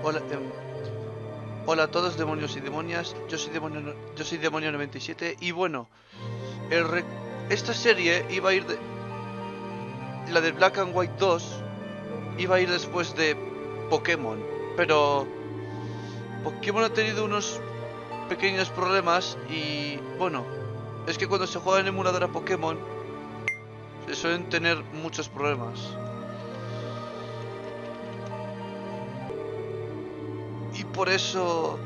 Hola, em, hola a todos demonios y demonias. Yo soy demonio, yo soy demonio 97 y bueno, esta serie iba a ir de la de Black and White 2 iba a ir después de Pokémon, pero Pokémon ha tenido unos pequeños problemas y bueno, es que cuando se juega en emulador a Pokémon se suelen tener muchos problemas. Por eso...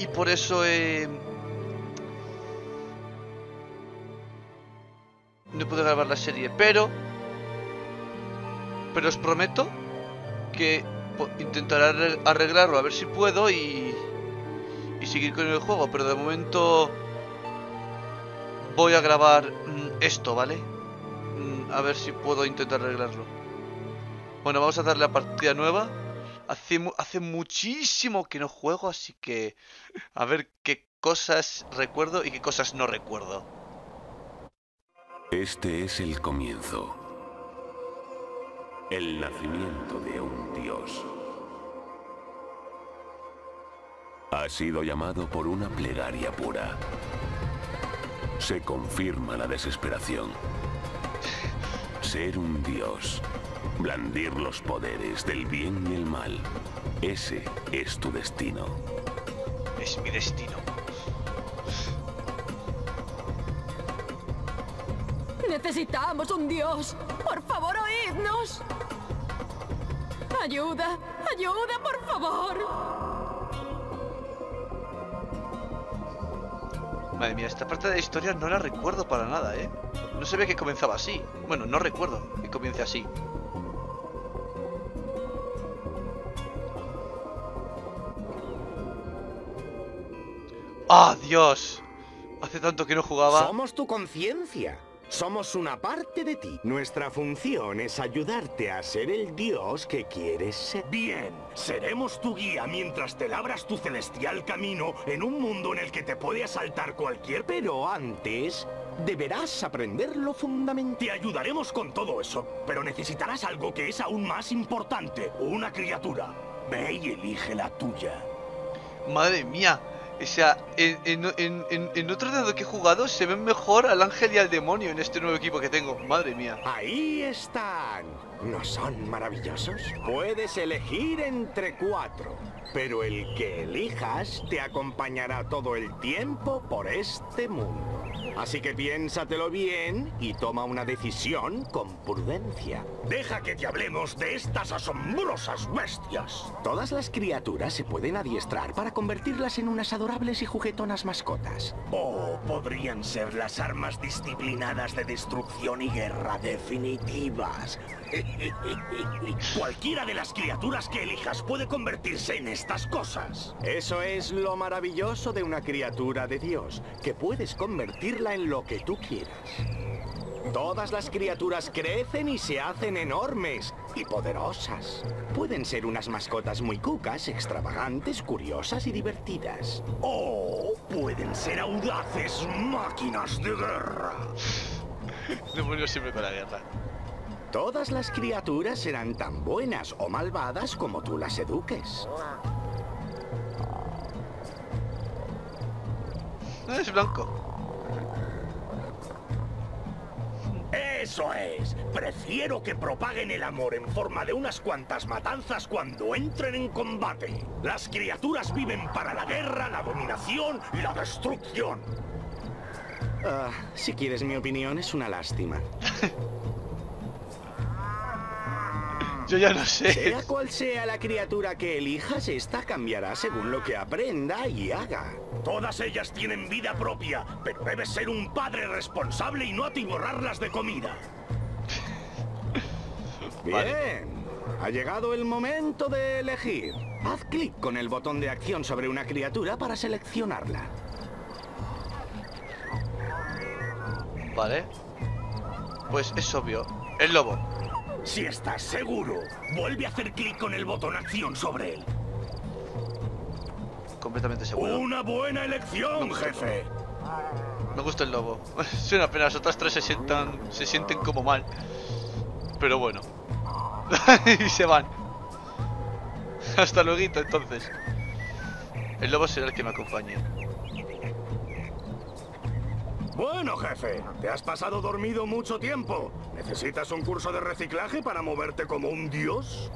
Y por eso eh, No puedo grabar la serie, pero... Pero os prometo que intentaré arre- arreglarlo a ver si puedo y... Y seguir con el juego, pero de momento... Voy a grabar mm, esto, ¿vale? Mm, A ver si puedo intentar arreglarlo. Bueno, vamos a darle a partida nueva. Hace, hace muchísimo que no juego, así que a ver qué cosas recuerdo y qué cosas no recuerdo. Este es el comienzo. El nacimiento de un dios. Ha sido llamado por una plegaria pura. Se confirma la desesperación. Ser un dios. Blandir los poderes del bien y el mal. Ese es tu destino. Es mi destino. Necesitamos un dios. Por favor, oídnos. Ayuda, ayuda, por favor. Madre mía, esta parte de la historia no la recuerdo para nada, ¿eh? No se ve que comenzaba así. Bueno, no recuerdo que comience así. ¡Ah, Dios! Hace tanto que no jugaba. Somos tu conciencia. Somos una parte de ti. Nuestra función es ayudarte a ser el dios que quieres ser. Bien, seremos tu guía mientras te labras tu celestial camino en un mundo en el que te puede asaltar cualquier... Pero antes, deberás aprender lo fundamental. Te ayudaremos con todo eso, pero necesitarás algo que es aún más importante, una criatura. Ve y elige la tuya. Madre mía. O sea, en, en, en, en- otro dado que he jugado se ven mejor al ángel y al demonio en este nuevo equipo que tengo. Madre mía. Ahí están. ¿No son maravillosos? Puedes elegir entre cuatro, pero el que elijas te acompañará todo el tiempo por este mundo. Así que piénsatelo bien y toma una decisión con prudencia. Deja que te hablemos de estas asombrosas bestias. Todas las criaturas se pueden adiestrar para convertirlas en unas adorables y juguetonas mascotas. O podrían ser las armas disciplinadas de destrucción y guerra definitivas. Cualquiera de las criaturas que elijas puede convertirse en estas cosas. Eso es lo maravilloso de una criatura de Dios, que puedes convertirla en lo que tú quieras. Todas las criaturas crecen y se hacen enormes y poderosas. Pueden ser unas mascotas muy cucas, extravagantes, curiosas y divertidas. O pueden ser audaces máquinas de guerra. Demonio siempre con la guerra. Todas las criaturas serán tan buenas o malvadas como tú las eduques. Es blanco. Eso es. Prefiero que propaguen el amor en forma de unas cuantas matanzas cuando entren en combate. Las criaturas viven para la guerra, la dominación y la destrucción. Ah, si quieres mi opinión, es una lástima. Yo ya no sé. Sea cual sea la criatura que elijas, esta cambiará según lo que aprenda y haga. Todas ellas tienen vida propia, pero debes ser un padre responsable y no atiborrarlas de comida. Bien. Ha llegado el momento de elegir. Haz clic con el botón de acción sobre una criatura para seleccionarla. Vale. Pues es obvio. El lobo. Si estás seguro, vuelve a hacer clic con el botón acción sobre él. Completamente seguro. Una buena elección, jefe. Me gusta el lobo. Es una pena, las otras tres se sientan, se sienten como mal. Pero bueno. y se van. Hasta luego, entonces. El lobo será el que me acompañe. Bueno, jefe, te has pasado dormido mucho tiempo. ¿Necesitas un curso de reciclaje para moverte como un dios?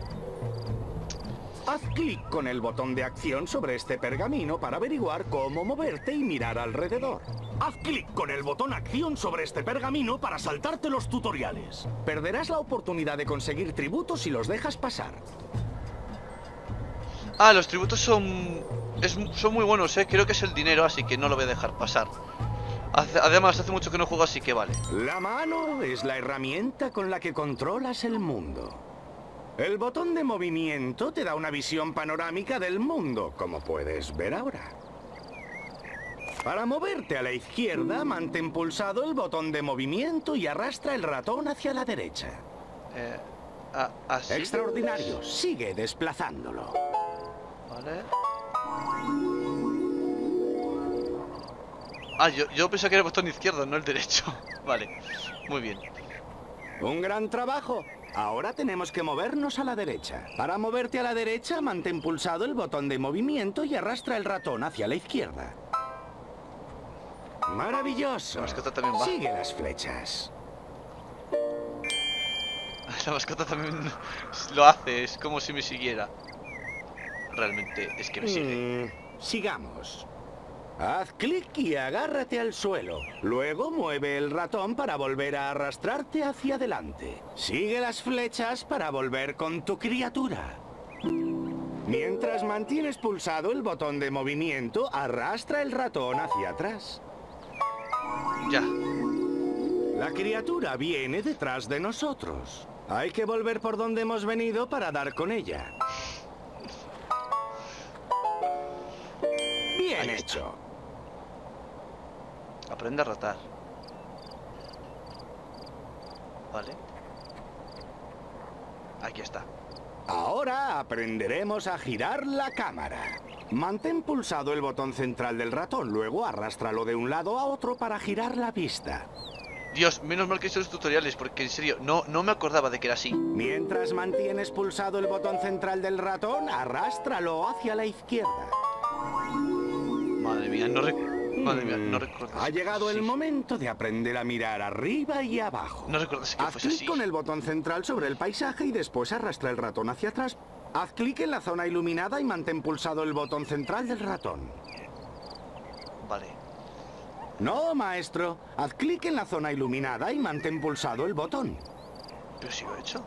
Haz clic con el botón de acción sobre este pergamino para averiguar cómo moverte y mirar alrededor. Haz clic con el botón acción sobre este pergamino para saltarte los tutoriales. Perderás la oportunidad de conseguir tributos si los dejas pasar. Ah, los tributos son... es- son muy buenos, eh. Creo que es el dinero, así que no lo voy a dejar pasar. Además, hace mucho que no juego, así que vale. La mano es la herramienta con la que controlas el mundo. El botón de movimiento te da una visión panorámica del mundo, como puedes ver ahora. Para moverte a la izquierda, mantén pulsado el botón de movimiento y arrastra el ratón hacia la derecha. Eh, así. Extraordinario, sigue desplazándolo. Vale. Ah, yo, yo pensaba que era el botón izquierdo, no el derecho. vale, muy bien. Un gran trabajo. Ahora tenemos que movernos a la derecha. Para moverte a la derecha, mantén pulsado el botón de movimiento y arrastra el ratón hacia la izquierda. Maravilloso. La mascota también va. Sigue las flechas. La mascota también lo hace, es como si me siguiera. Realmente es que me sigue. Mm, sigamos. Haz clic y agárrate al suelo. Luego mueve el ratón para volver a arrastrarte hacia adelante. Sigue las flechas para volver con tu criatura. Mientras mantienes pulsado el botón de movimiento, arrastra el ratón hacia atrás. Ya. La criatura viene detrás de nosotros. Hay que volver por donde hemos venido para dar con ella. Bien hecho. Aprende a rotar. Vale. Aquí está. Ahora aprenderemos a girar la cámara. Mantén pulsado el botón central del ratón, luego arrástralo de un lado a otro para girar la vista. Dios, menos mal que los tutoriales, porque en serio, no, no me acordaba de que era así. Mientras mantienes pulsado el botón central del ratón, arrástralo hacia la izquierda. Madre mía, no rec- Madre mía, no Mm, recuerdo. Ha llegado el momento de aprender a mirar arriba y abajo. No recuerdo si que Haz fuese clic así. con el botón central sobre el paisaje y después arrastra el ratón hacia atrás. Haz clic en la zona iluminada y mantén pulsado el botón central del ratón. Vale. No, maestro. Haz clic en la zona iluminada y mantén pulsado el botón. Pero si lo he hecho.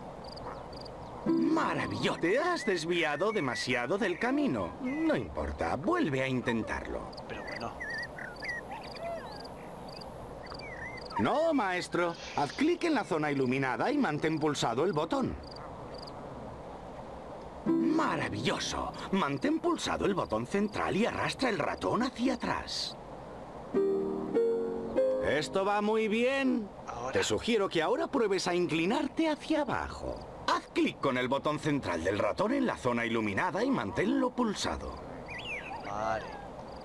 Maravilloso. Te has desviado demasiado del camino. No importa, vuelve a intentarlo. Pero bueno. No, maestro. Haz clic en la zona iluminada y mantén pulsado el botón. Maravilloso. Mantén pulsado el botón central y arrastra el ratón hacia atrás. Esto va muy bien. Ahora. Te sugiero que ahora pruebes a inclinarte hacia abajo. Haz clic con el botón central del ratón en la zona iluminada y manténlo pulsado.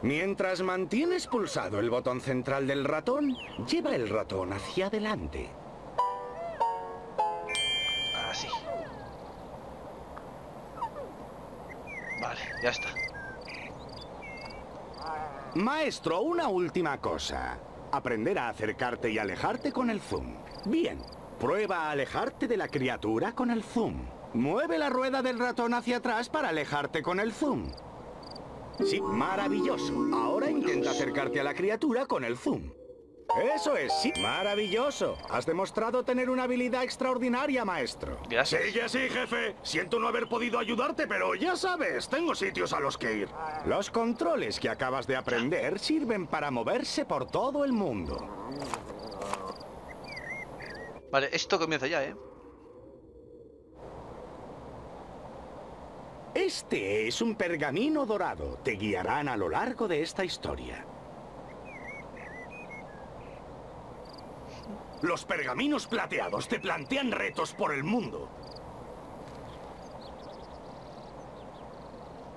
Mientras mantienes pulsado el botón central del ratón, lleva el ratón hacia adelante. Así. Vale, ya está. Maestro, una última cosa. Aprender a acercarte y alejarte con el zoom. Bien, prueba a alejarte de la criatura con el zoom. Mueve la rueda del ratón hacia atrás para alejarte con el zoom. Sí, maravilloso. Ahora intenta acercarte a la criatura con el zoom. Eso es, sí, maravilloso. Has demostrado tener una habilidad extraordinaria, maestro. Gracias. Sigue así, jefe. Siento no haber podido ayudarte, pero ya sabes, tengo sitios a los que ir. Los controles que acabas de aprender sirven para moverse por todo el mundo. Vale, esto comienza ya, ¿eh? Este es un pergamino dorado. Te guiarán a lo largo de esta historia. Los pergaminos plateados te plantean retos por el mundo.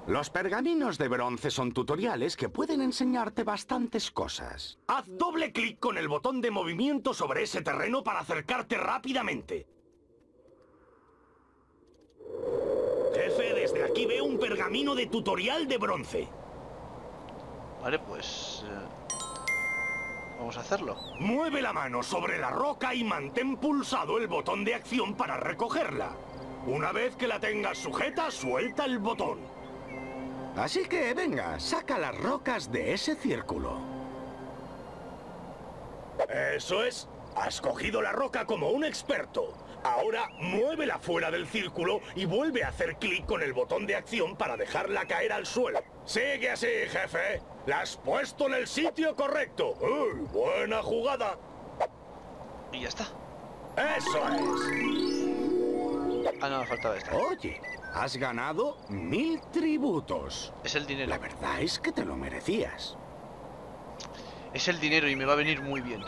Los pergaminos de bronce son tutoriales que pueden enseñarte bastantes cosas. Haz doble clic con el botón de movimiento sobre ese terreno para acercarte rápidamente. Aquí veo un pergamino de tutorial de bronce. Vale, pues... eh, Vamos a hacerlo. Mueve la mano sobre la roca y mantén pulsado el botón de acción para recogerla. Una vez que la tengas sujeta, suelta el botón. Así que venga, saca las rocas de ese círculo. Eso es. Has cogido la roca como un experto. Ahora muévela fuera del círculo y vuelve a hacer clic con el botón de acción para dejarla caer al suelo. Sigue así, jefe. La has puesto en el sitio correcto. ¡Uy, buena jugada! Y ya está. ¡Eso es! Ah, no, me faltaba esta. Oye, has ganado mil tributos. Es el dinero. La verdad es que te lo merecías. Es el dinero y me va a venir muy bien.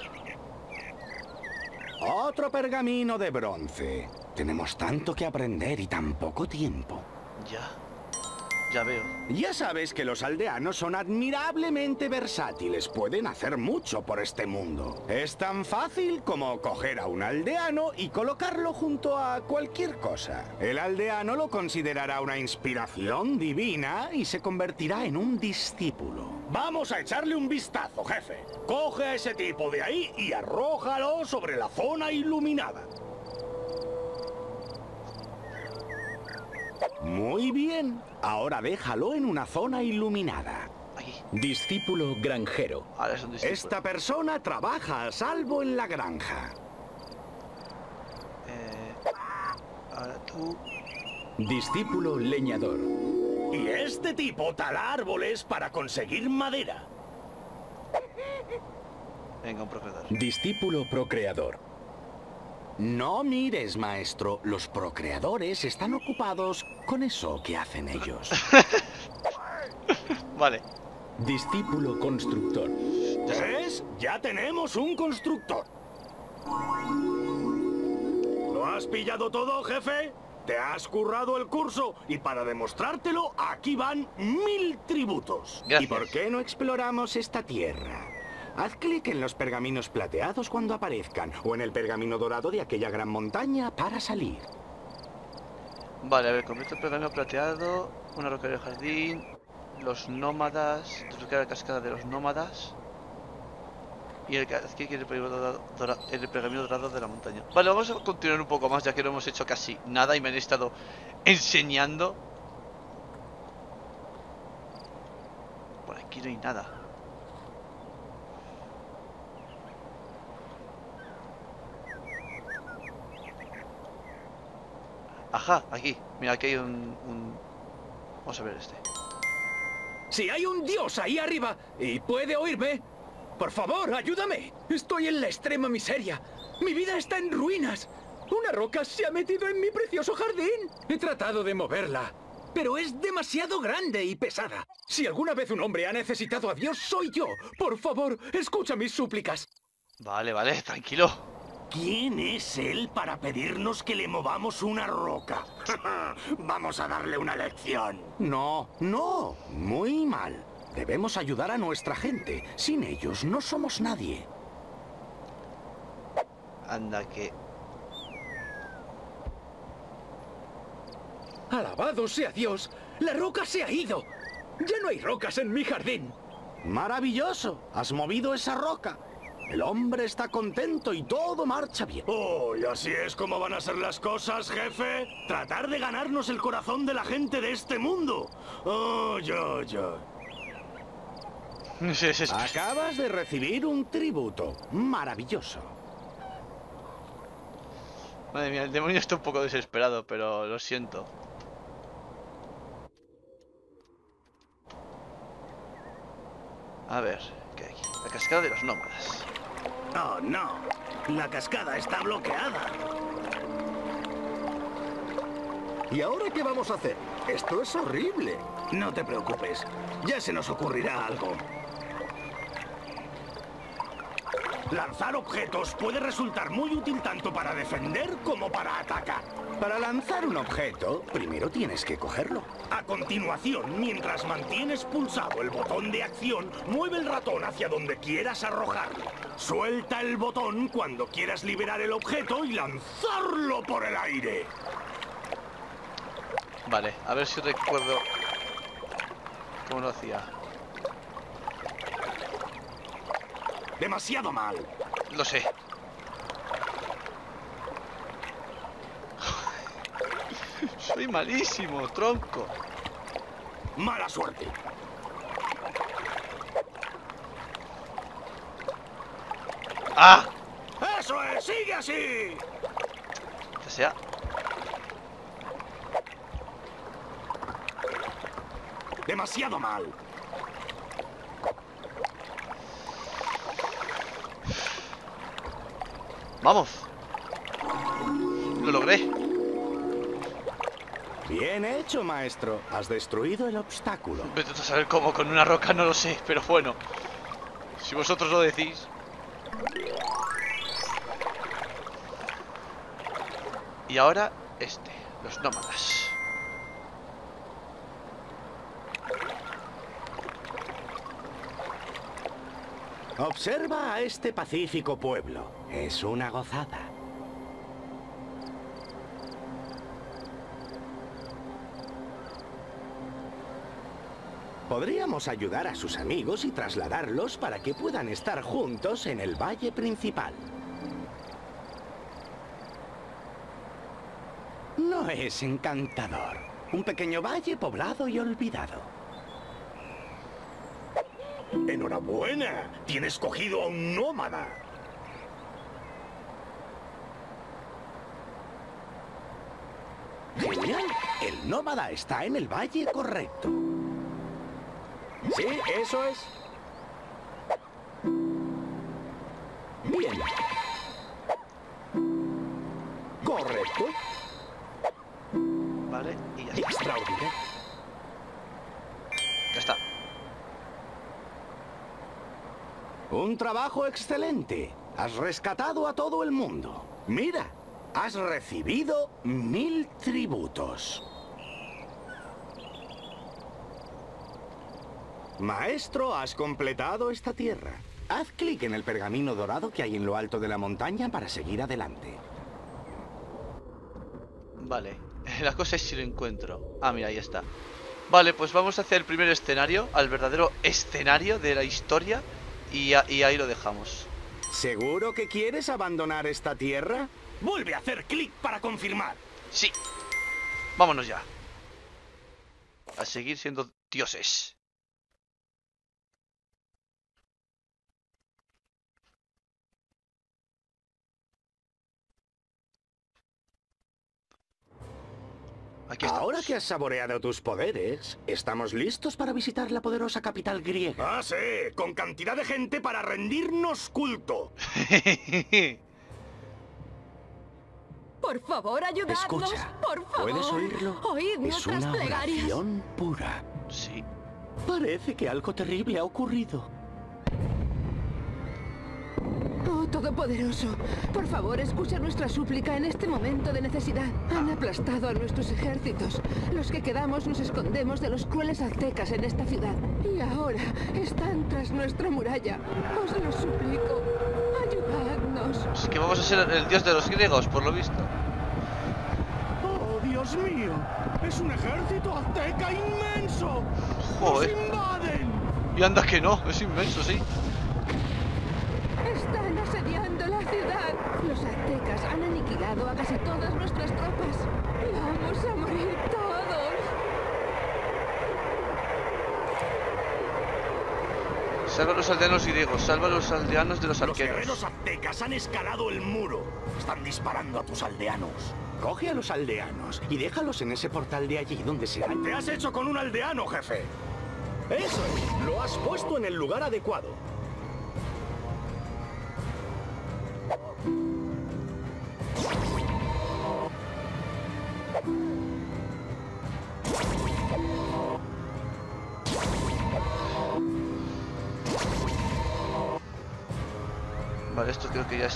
Otro pergamino de bronce. Tenemos tanto que aprender y tan poco tiempo. Ya. Ya sabes que los aldeanos son admirablemente versátiles, pueden hacer mucho por este mundo. Es tan fácil como coger a un aldeano y colocarlo junto a cualquier cosa. El aldeano lo considerará una inspiración divina y se convertirá en un discípulo. Vamos a echarle un vistazo, jefe. Coge a ese tipo de ahí y arrójalo sobre la zona iluminada. Muy bien, ahora déjalo en una zona iluminada. Discípulo granjero. Ahora es un discípulo. Esta persona trabaja a salvo en la granja. Eh, ahora tú. Discípulo leñador. Y este tipo tala árboles para conseguir madera. Venga, un procreador. Discípulo procreador. No mires, maestro. Los procreadores están ocupados con eso que hacen ellos. Vale. Discípulo constructor. ¿Ves? Ya tenemos un constructor. ¿Lo has pillado todo, jefe? Te has currado el curso y para demostrártelo, aquí van mil tributos. ¿Y por qué no exploramos esta tierra? Haz clic en los pergaminos plateados cuando aparezcan, o en el pergamino dorado de aquella gran montaña para salir. Vale, a ver, completa el pergamino plateado, una roca del jardín, los nómadas, desbloquear la cascada de los nómadas y el, el, el pergamino dorado de la montaña. Vale, vamos a continuar un poco más ya que no hemos hecho casi nada y me han estado enseñando. Por aquí no hay nada. Ajá, aquí. Mira, aquí hay un, un... Vamos a ver este. Si hay un dios ahí arriba y puede oírme, por favor, ayúdame. Estoy en la extrema miseria. Mi vida está en ruinas. Una roca se ha metido en mi precioso jardín. He tratado de moverla, pero es demasiado grande y pesada. Si alguna vez un hombre ha necesitado a Dios, soy yo. Por favor, escucha mis súplicas. Vale, vale, tranquilo. ¿Quién es él para pedirnos que le movamos una roca? Vamos a darle una lección. No, no, muy mal. Debemos ayudar a nuestra gente. Sin ellos no somos nadie. Anda que... Alabado sea Dios. La roca se ha ido. Ya no hay rocas en mi jardín. Maravilloso. Has movido esa roca. El hombre está contento y todo marcha bien. Oh, ¿y así es como van a ser las cosas, jefe? Tratar de ganarnos el corazón de la gente de este mundo. Oh, yo, yo. Sí, sí, sí. Acabas de recibir un tributo. Maravilloso. Madre mía, el demonio está un poco desesperado, pero lo siento. A ver, ¿qué hay aquí? La cascada de los nómadas. Oh, no. La cascada está bloqueada. ¿Y ahora qué vamos a hacer? Esto es horrible. No te preocupes. Ya se nos ocurrirá algo. Lanzar objetos puede resultar muy útil tanto para defender como para atacar. Para lanzar un objeto, primero tienes que cogerlo. A continuación, mientras mantienes pulsado el botón de acción, mueve el ratón hacia donde quieras arrojarlo. Suelta el botón cuando quieras liberar el objeto y lanzarlo por el aire. Vale, a ver si recuerdo cómo lo hacía. Demasiado mal. Lo sé. Soy malísimo, tronco. Mala suerte. ¡Ah! ¡Eso es! ¡Sigue así! Que sea. Demasiado mal. ¡Vamos! Lo logré. Bien hecho, maestro. Has destruido el obstáculo. Vete a saber cómo, con una roca no lo sé, pero bueno. Si vosotros lo decís. Y ahora este, los nómadas. Observa a este pacífico pueblo. Es una gozada. Podríamos ayudar a sus amigos y trasladarlos para que puedan estar juntos en el valle principal. No es encantador. Un pequeño valle poblado y olvidado. ¡Enhorabuena! Tienes cogido a un nómada. Genial. El nómada está en el valle correcto. Sí, eso es. Bien. Correcto. Vale, y ya está. Extraordinario. Ya está. Un trabajo excelente. Has rescatado a todo el mundo. Mira, has recibido mil tributos. Maestro, has completado esta tierra. Haz clic en el pergamino dorado que hay en lo alto de la montaña para seguir adelante. Vale. La cosa es si lo encuentro. Ah, mira, ahí está. Vale, pues vamos a hacer el primer escenario, al verdadero escenario de la historia. Y, a- y ahí lo dejamos. ¿Seguro que quieres abandonar esta tierra? Vuelve a hacer clic para confirmar. Sí. Vámonos ya. A seguir siendo dioses. Aquí estamos. Ahora que has saboreado tus poderes, estamos listos para visitar la poderosa capital griega. Ah, sí, con cantidad de gente para rendirnos culto. Por favor, ayudadnos. Escucha, Por favor. ¿puedes oírlo? Oíd Es nuestras una plegarias. oración pura. sí. Parece que algo terrible ha ocurrido. Todopoderoso, por favor, escucha nuestra súplica en este momento de necesidad. Han aplastado a nuestros ejércitos. Los que quedamos nos escondemos de los crueles aztecas en esta ciudad. Y ahora están tras nuestra muralla. Os lo suplico, ayudadnos. Es que vamos a ser el dios de los griegos, por lo visto. ¡Oh, Dios mío! ¡Es un ejército azteca inmenso! Joder. ¡Nos invaden! Y anda que no, es inmenso, sí. Están asediando la ciudad. Los han aniquilado a casi todas nuestras tropas. Vamos a morir todos. Salva a los aldeanos griegos, salva a los aldeanos de los Los arqueros. guerreros aztecas han escalado el muro. Están disparando a tus aldeanos. Coge a los aldeanos y déjalos en ese portal de allí donde se ¿Te has hecho con un aldeano, jefe? Eso es, lo has puesto en el lugar adecuado.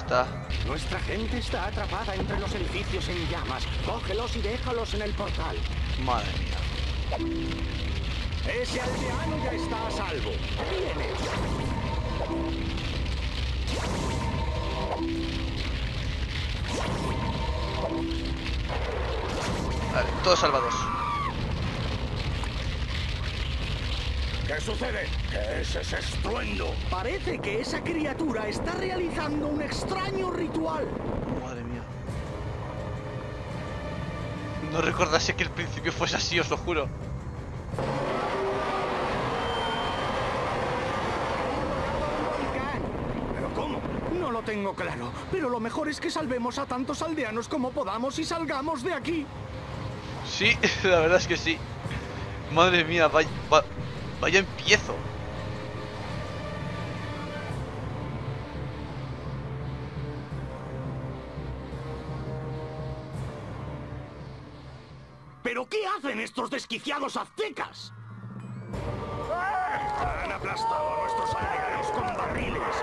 Está. Nuestra gente está atrapada entre los edificios en llamas. Cógelos y déjalos en el portal. Madre mía. Ese aldeano ya está a salvo. Hecho. Vale, todos salvados. ¿Qué sucede? ¿Qué es ese estruendo? Parece que esa criatura está realizando un extraño ritual. Madre mía. No recordase que el principio fuese así, os lo juro. ¿Pero cómo? No lo tengo claro. Pero lo mejor es que salvemos a tantos aldeanos como podamos y salgamos de aquí. Sí, la verdad es que sí. Madre mía, vaya, va- vaya empiezo. ¿Pero qué hacen estos desquiciados aztecas? Han aplastado a nuestros aldeanos con barriles.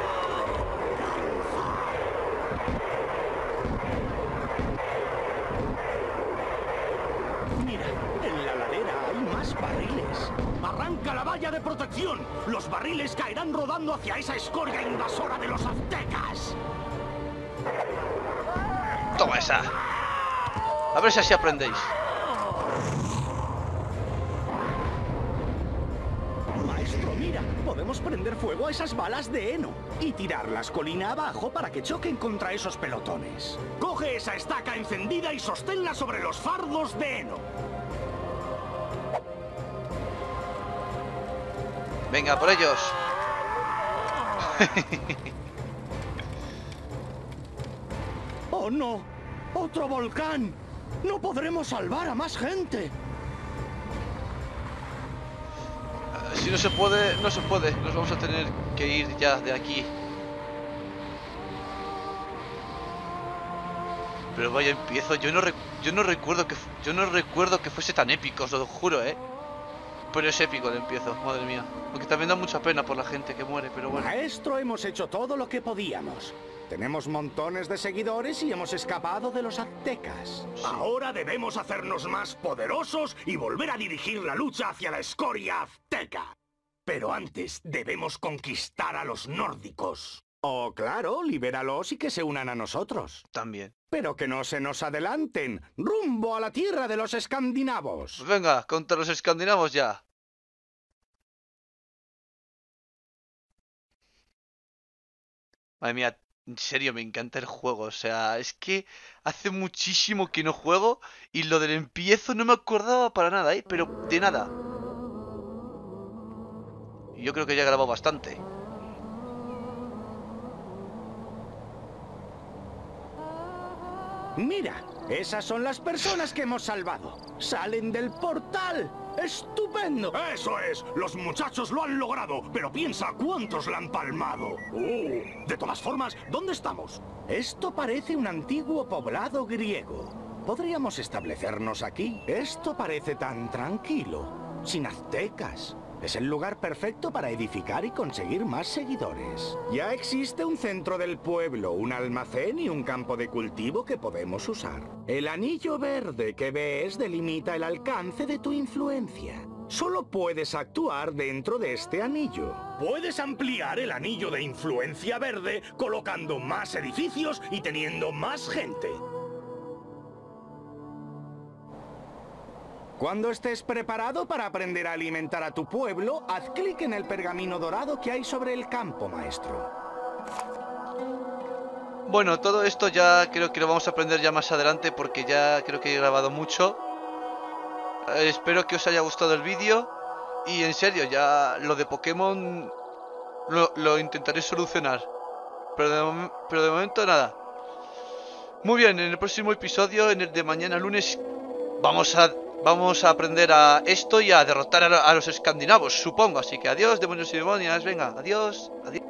Mira, en la ladera hay más barriles. Arranca la valla de protección. Los barriles caerán rodando hacia esa escoria invasora de los aztecas. Toma esa. A ver si así aprendéis. Maestro, mira, podemos prender fuego a esas balas de heno y tirarlas colina abajo para que choquen contra esos pelotones. Coge esa estaca encendida y sosténla sobre los fardos de heno. Venga, por ellos. ¡Oh, no! ¡Otro volcán! ¡No podremos salvar a más gente! Si no se puede, no se puede. Nos vamos a tener que ir ya de aquí. Pero vaya empiezo. Yo no, yo no recuerdo que yo no recuerdo que fuese tan épico, os lo juro, ¿eh? Pero es épico el empiezo, madre mía. Aunque también da mucha pena por la gente que muere, pero bueno. Maestro, hemos hecho todo lo que podíamos. Tenemos montones de seguidores y hemos escapado de los aztecas. Ahora debemos hacernos más poderosos y volver a dirigir la lucha hacia la escoria azteca. Pero antes debemos conquistar a los nórdicos. Oh, claro, libéralos y que se unan a nosotros. También. Pero que no se nos adelanten. Rumbo a la tierra de los escandinavos. Pues venga, contra los escandinavos ya. Madre mía, en serio, me encanta el juego. O sea, es que hace muchísimo que no juego y lo del empiezo no me acordaba para nada, ¿eh? Pero de nada. Yo creo que ya he grabado bastante. Mira, esas son las personas que hemos salvado. Salen del portal. ¡Estupendo! Eso es. Los muchachos lo han logrado. Pero piensa cuántos la han palmado. Uh, de todas formas, ¿dónde estamos? Esto parece un antiguo poblado griego. ¿Podríamos establecernos aquí? Esto parece tan tranquilo. Sin aztecas. Es el lugar perfecto para edificar y conseguir más seguidores. Ya existe un centro del pueblo, un almacén y un campo de cultivo que podemos usar. El anillo verde que ves delimita el alcance de tu influencia. Solo puedes actuar dentro de este anillo. Puedes ampliar el anillo de influencia verde colocando más edificios y teniendo más gente. Cuando estés preparado para aprender a alimentar a tu pueblo, haz clic en el pergamino dorado que hay sobre el campo, maestro. Bueno, todo esto ya creo que lo vamos a aprender ya más adelante porque ya creo que he grabado mucho. Eh, espero que os haya gustado el vídeo y en serio, ya lo de Pokémon lo, intentaré solucionar. Pero de momento nada. Muy bien, en el próximo episodio, en el de mañana lunes, vamos a vamos a aprender a esto y a derrotar a, los escandinavos, supongo. Así que adiós, demonios y demonias. Venga, adiós. adiós.